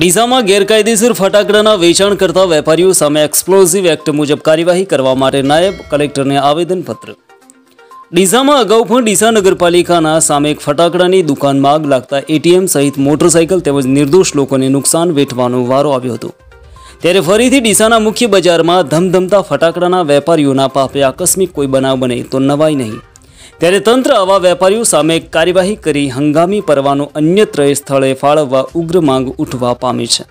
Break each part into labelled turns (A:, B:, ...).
A: ડીસામાં ગેરકાયદેસર ફટાકડાના વેચાણ કરતા વેપારીઓ સામે એક્સપ્લોઝિવ એક્ટ મુજબ કાર્યવાહી કરવા માટે નાયબ કલેક્ટરને આવેદનપત્ર. ડીસામાં અગાઉ પણ ડીસા નગરપાલિકાના સામે એક ફટાકડાની દુકાનમાં આગ લાગતા એટીએમ સહિત મોટરસાયકલ તેમજ નિર્દોષ લોકોને નુકસાન વેઠવાનો વારો આવ્યો હતો. ત્યારે ફરીથી ડીસાના મુખ્ય બજારમાં ધમધમતા ફટાકડાના વેપારીઓના પાપે આકસ્મિક કોઈ બનાવ બને તો નવાઈ નહીં. ત્યારે તંત્ર આવા વેપારીઓ સામે કાર્યવાહી કરી હંગામી પરવાનો અન્યત્ર સ્થળે ફાળવવા ઉગ્ર માંગ ઉઠવા પામી છે.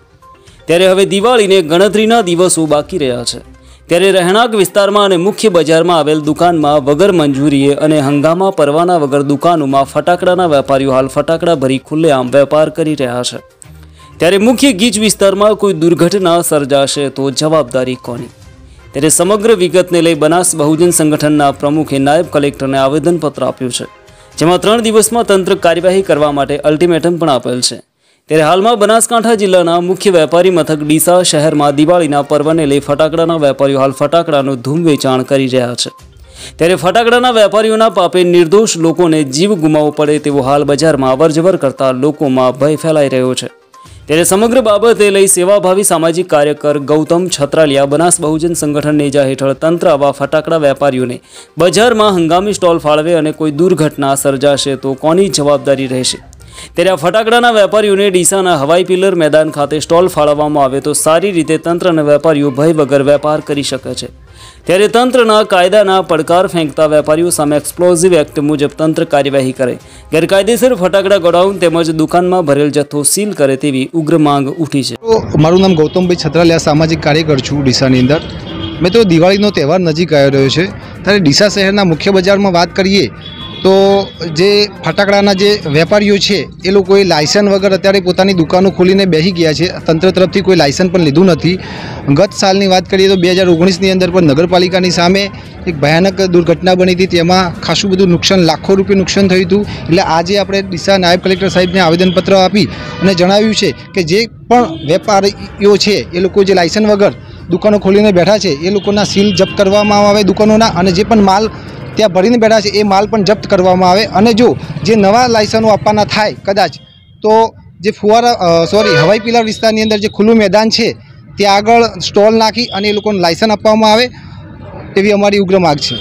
A: ત્યારે હવે દિવાળીને ગણતરીના દિવસો બાકી રહ્યા છે. ત્યારે રહેણાંક વિસ્તારમાં અને મુખ્ય બજારમાં આવેલ દુકાનમાં વગર મંજૂરીએ અને હંગામા પરવાના વગર દુકાનોમાં ફટાકડાના વેપારીઓ હાલ ફટાકડા ભરી ખુલ્લેઆમ વેપાર કરી રહ્યા છે. ત્યારે મુખ્ય ગીચ વિસ્તારમાં કોઈ દુર્ઘટના સર્જાશે તો જવાબદારી કોની? ત્યારે સમગ્ર વિગતને લઈ બનાસ બહુજન સંગઠનના પ્રમુખે નાયબ કલેક્ટરને આવેદનપત્ર આપ્યું છે, જેમાં ત્રણ દિવસમાં તંત્ર કાર્યવાહી કરવા માટે અલ્ટિમેટમ પણ આપેલ છે. ત્યારે હાલમાં બનાસકાંઠા જિલ્લાના મુખ્ય વેપારી મથક ડીસા શહેરમાં દિવાળીના પર્વને લઈ ફટાકડાના વેપારીઓ હાલ ફટાકડાનું ધૂમ વેચાણ કરી રહ્યા છે. ત્યારે ફટાકડાના વેપારીઓના પાપે નિર્દોષ લોકોને જીવ ગુમાવવો પડે તેવો હાલ બજારમાં અવરજવર કરતા લોકોમાં ભય ફેલાઈ રહ્યો છે. ત્યારે સમગ્ર બાબતે લઈ સેવાભાવી સામાજિક કાર્યકર ગૌતમ છત્રાલિયા, બનાસ બહુજન સંગઠન નેજા હેઠળ તંત્ર આવા ફટાકડા વેપારીઓને બજારમાં હંગામી સ્ટોલ ફાળવે અને કોઈ દુર્ઘટના સર્જાશે તો કોની જવાબદારી રહેશે? ત્યારે આ ફટાકડાના વેપારીઓને ડીસાના હવાઈ પિલર મેદાન ખાતે સ્ટોલ ફાળવવામાં આવે તો સારી રીતે તંત્ર અને વેપારીઓ ભય વગર વેપાર કરી શકે છે. ત્યારે તંત્રના કાયદાના પડકાર ફેંકતા વેપારીઓ સામે એક્સપ્લોઝિવ એક્ટ મુજબ તંત્ર કાર્યવાહી કરે. ગેરકાયદેસર ફટાકડા ગોડાઉન તેમજ દુકાનમાં ભરેલ જથ્થો સીલ કરે તેવી ઉગ્ર માંગ ઉઠી છે.
B: મારું નામ ગૌતમભાઈ છત્રાલિયા સામાજિક કાર્યકર છું ડીસાની અંદર. મેં તો દિવાળીનો તહેવાર નજીક આવી રહ્યો છે. ત્યારે ડીસા શહેરના મુખ્ય બજારમાં વાત કરીએ તો જે ફટાકડાના જે વેપારીઓ છે, એ લોકોએ લાયસન્સ વગર અત્યારે પોતાની દુકાનો ખોલીને બેસી ગયા છે. તંત્ર તરફથી કોઈ લાયસન્સ પણ લીધું નથી. ગત સાલની વાત કરીએ તો બે હજાર ઓગણીસની અંદર પણ નગરપાલિકાની સામે એક ભયાનક દુર્ઘટના બની હતી. તેમાં ખાસું બધું નુકસાન, લાખો રૂપિયા નુકસાન થયું હતું. એટલે આજે આપણે ડીસા નાયબ કલેક્ટર સાહેબને આવેદનપત્ર આપી અને જણાવ્યું છે કે જે પણ વેપારીઓ છે, એ લોકો જે લાયસન્સ વગર દુકાનો ખોલીને બેઠા છે, એ લોકોના સીલ જપ્ત કરવામાં આવે દુકાનોના અને જે પણ માલ ત્યાં ભરીને બેઠા છે, એ માલ પણ જપ્ત કરવામાં આવે. અને જો જે નવા લાયસન્સો આપવાના થાય, કદાચ, તો જે ફુવારા સોરી હવાઈ પિલાર વિસ્તારની અંદર જે ખુલ્લું મેદાન છે, ત્યાં આગળ સ્ટોલ નાખી અને એ લોકોને લાયસન્સ આપવામાં આવે, એવી અમારી ઉગ્ર માગ છે.